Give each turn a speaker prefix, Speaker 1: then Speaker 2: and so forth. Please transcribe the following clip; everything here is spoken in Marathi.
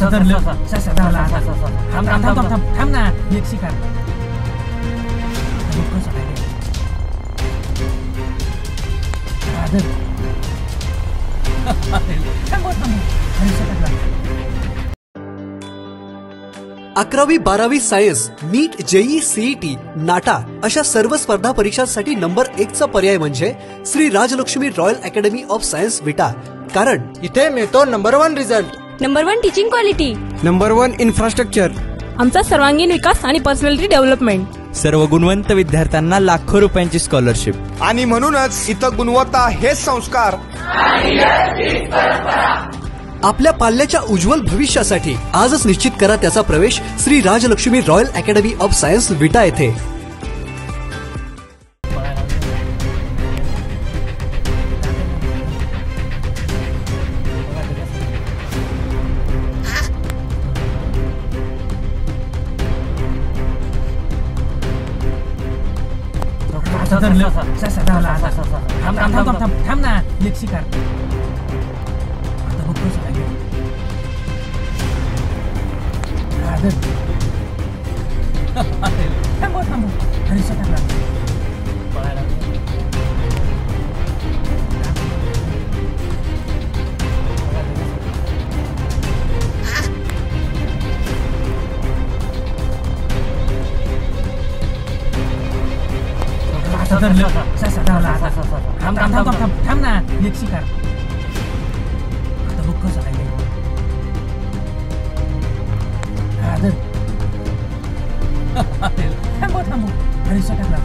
Speaker 1: धरलं ससा थांब थांब थांब थांब थांब ना एक शिकार.
Speaker 2: अकरावी बारावी science NEET JEE CET NATA अशा सर्व स्पर्धा परीक्षांसाठी नंबर एकचा पर्याय म्हणजे Shri Rajlakshmi royal academy of science Vita. कारण
Speaker 3: इथे मिळतो number one result.
Speaker 4: Number one teaching quality
Speaker 3: number one infrastructure
Speaker 4: आमचा सर्वांगीण विकास आणि पर्सनॅलिटी डेव्हलपमेंट
Speaker 5: सर्व गुणवंत विद्यार्थ्यांना लाखो रुपयांची स्कॉलरशिप
Speaker 6: आणि म्हणूनच इथं गुणवत्ता हेच संस्कार.
Speaker 2: आपल्या पाल्याच्या उज्ज्वल भविष्यासाठी आजच निश्चित करा त्याचा प्रवेश Shri Rajlakshmi royal academy of science Vita येथे.
Speaker 1: आता धरलं ससा झाला आता थांब थांब थांब थांब थांब थांब ना एक शिकार आता बघ कसं काय ते. हा, आता धरलं ससा झाला आता थांब थांब थांब थांब थांब थांब ना एक शिकार आता बघ कसं काय ते. हा, धर. थांब बघ, थांब बघ. आणि सटकला